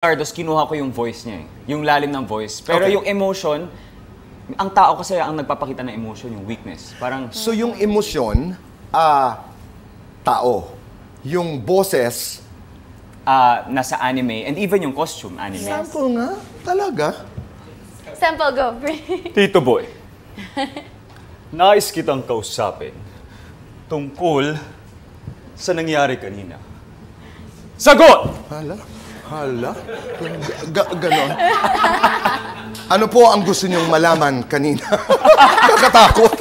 Stardust, kinuha ko yung voice niya eh. Yung lalim ng voice. Pero Okay. yung emotion, ang tao kasi ang nagpapakita ng emotion, yung weakness. Parang, So yung emosyon, ah, tao. Yung boses, ah, nasa anime, and even yung costume, anime. sample nga, talaga. Sample go. Tito Boy, nais kitang kausapin tungkol sa nangyari kanina. Sagot! Hala, hala, Ga- ganon. Ano po ang gusto niyong malaman kanina? Kakatakot.